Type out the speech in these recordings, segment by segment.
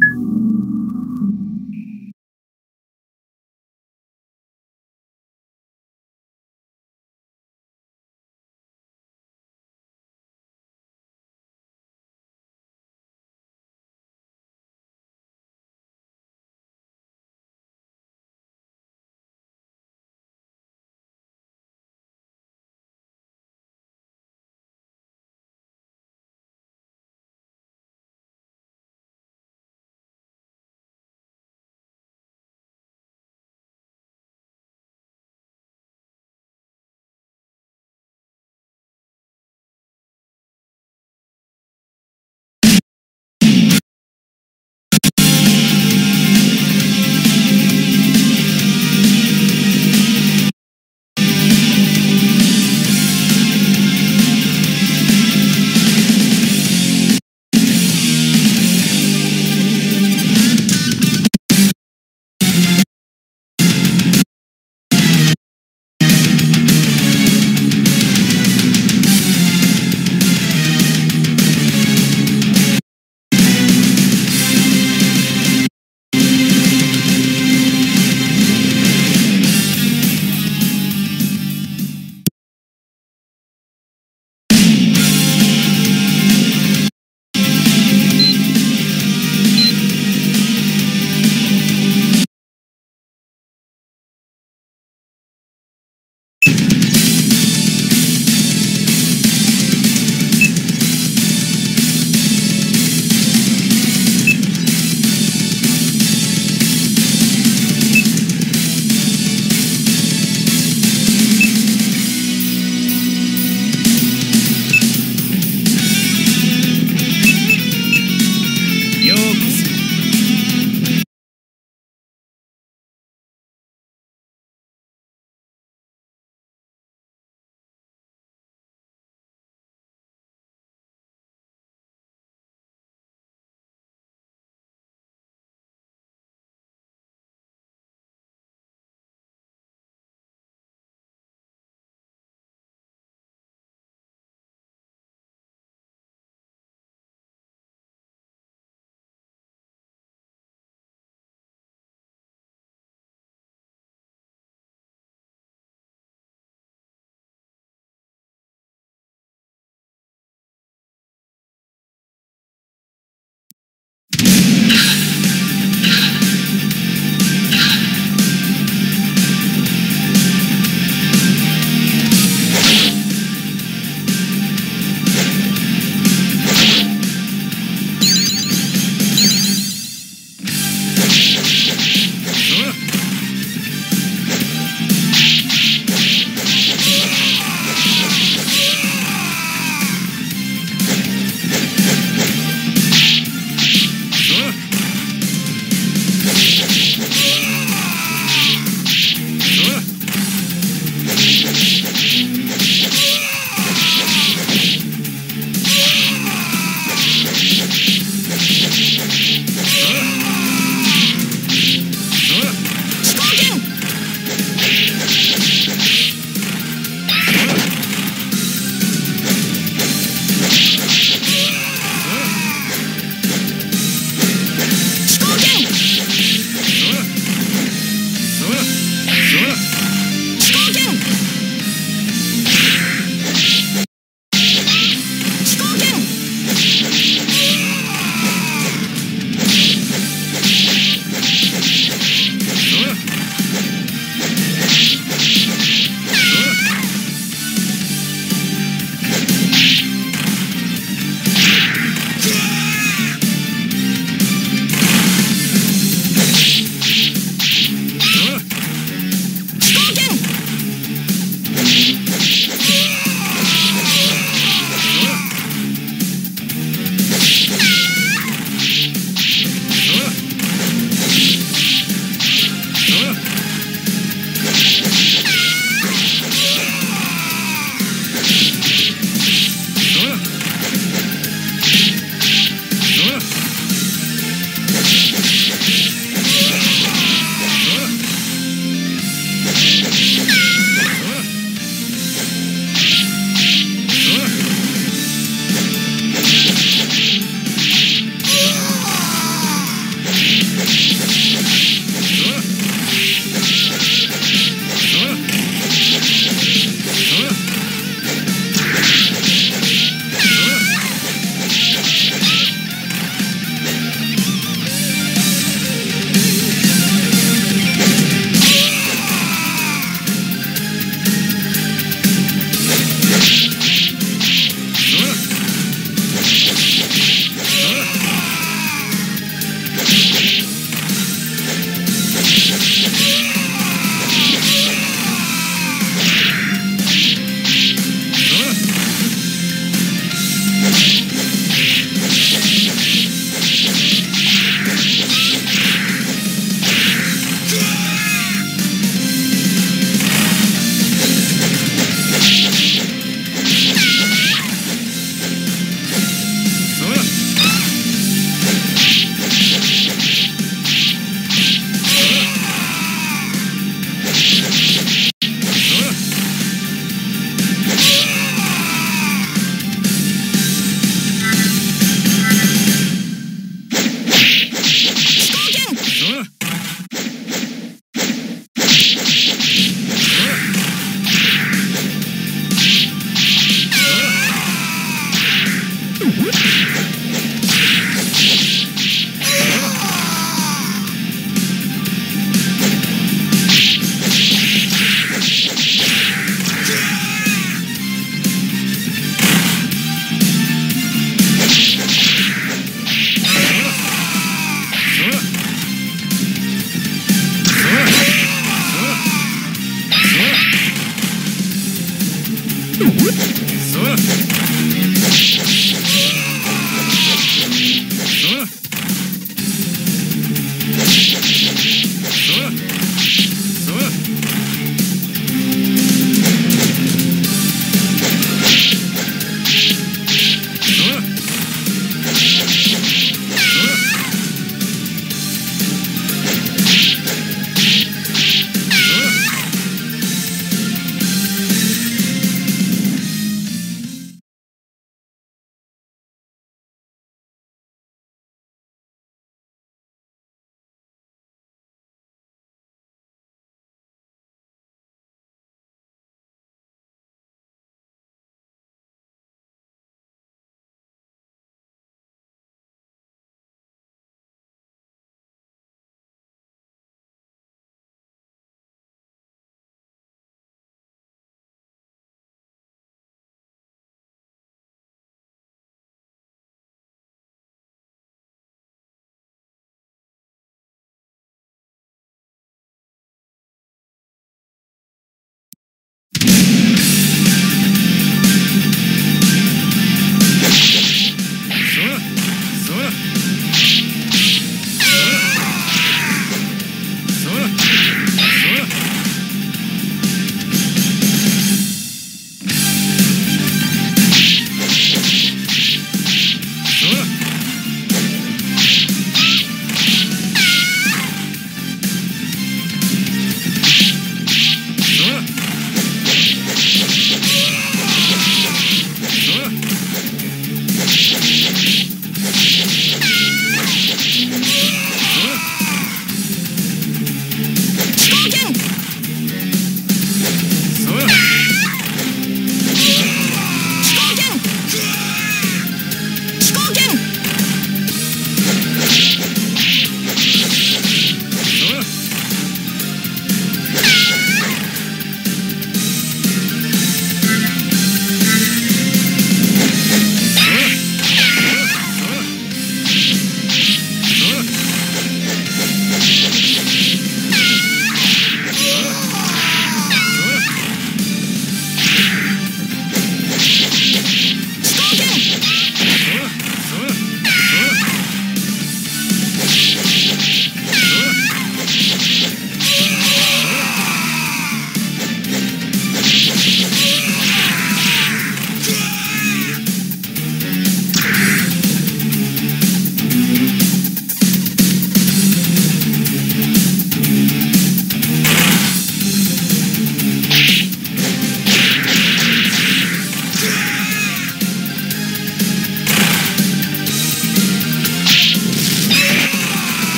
you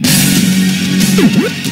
Woo!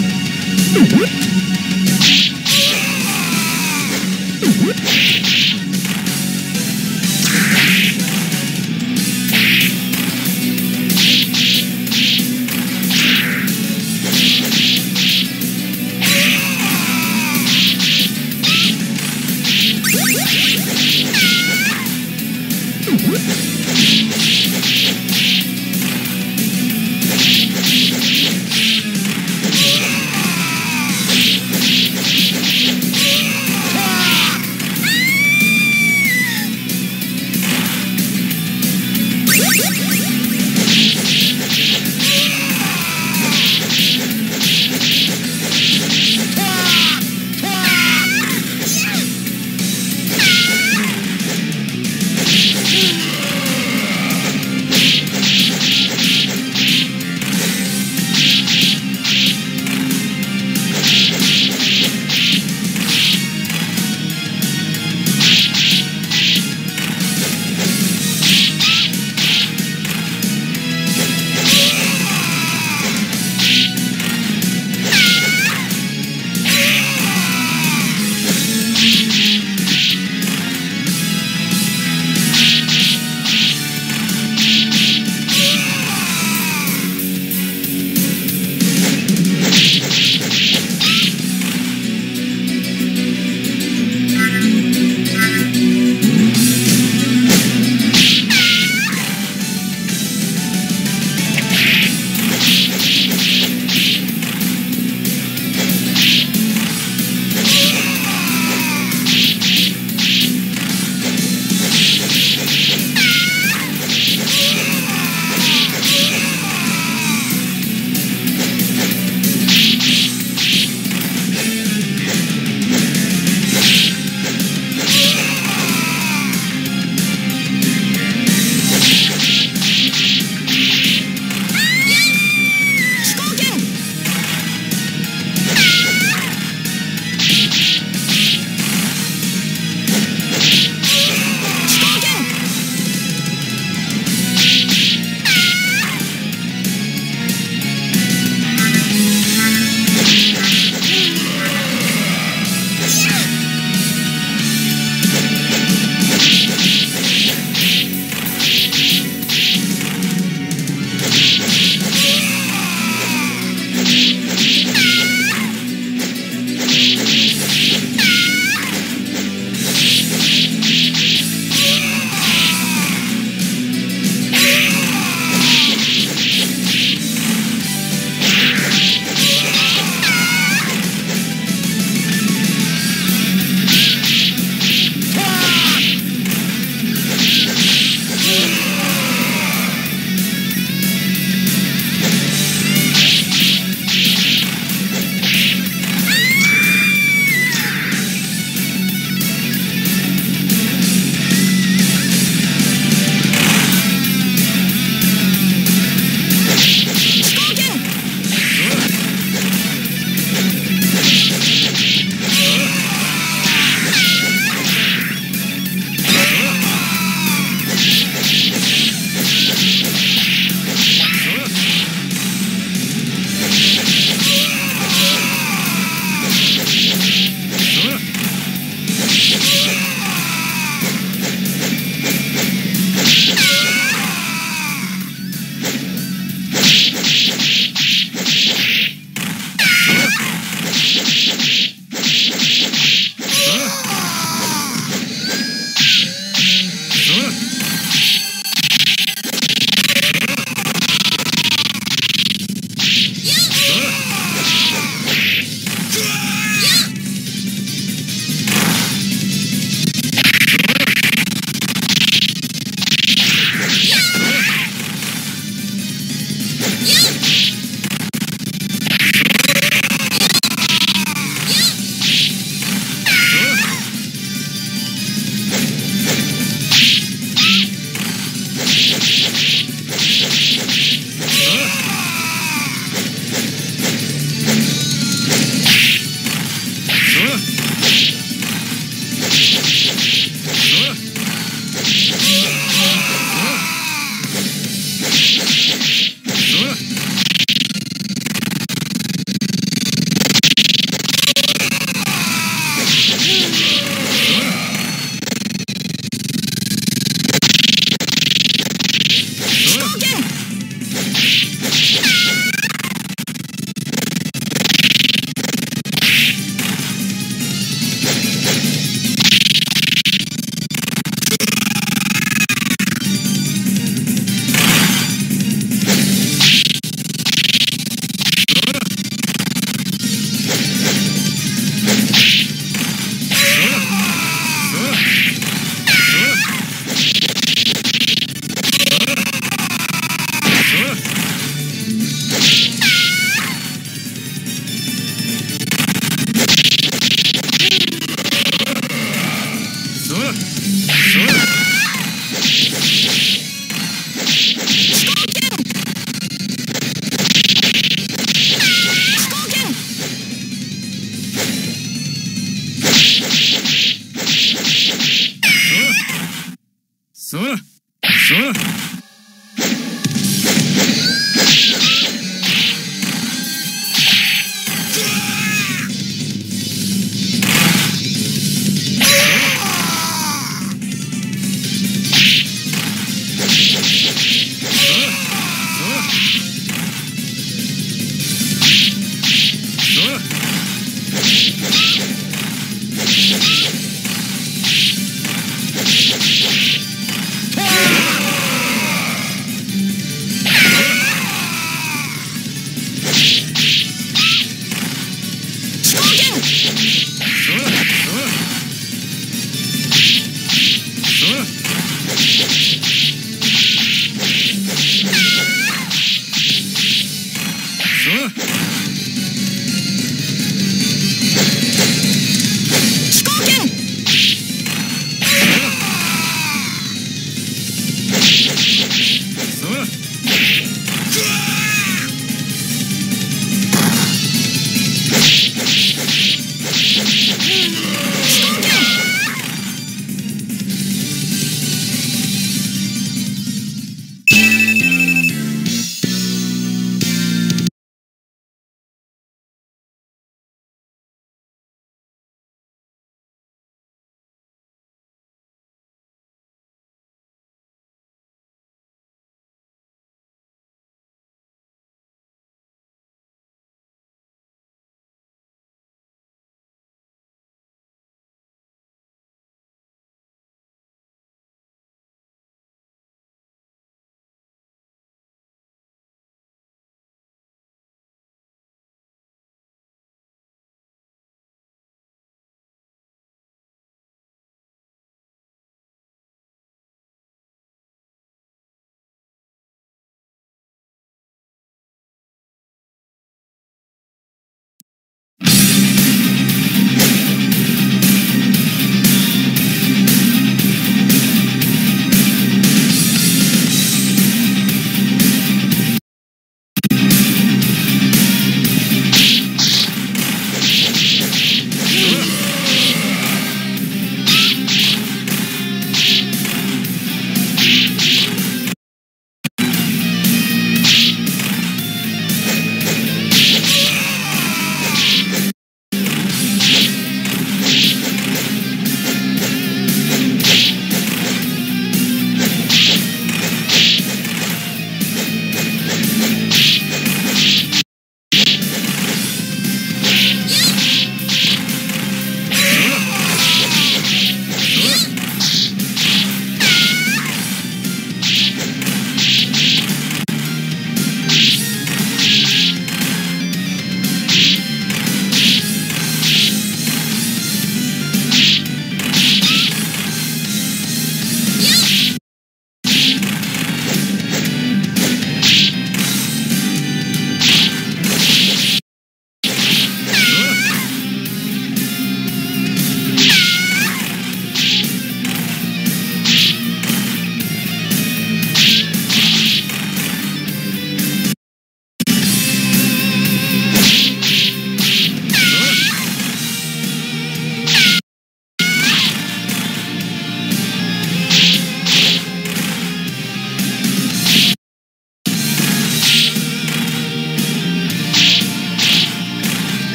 Huh?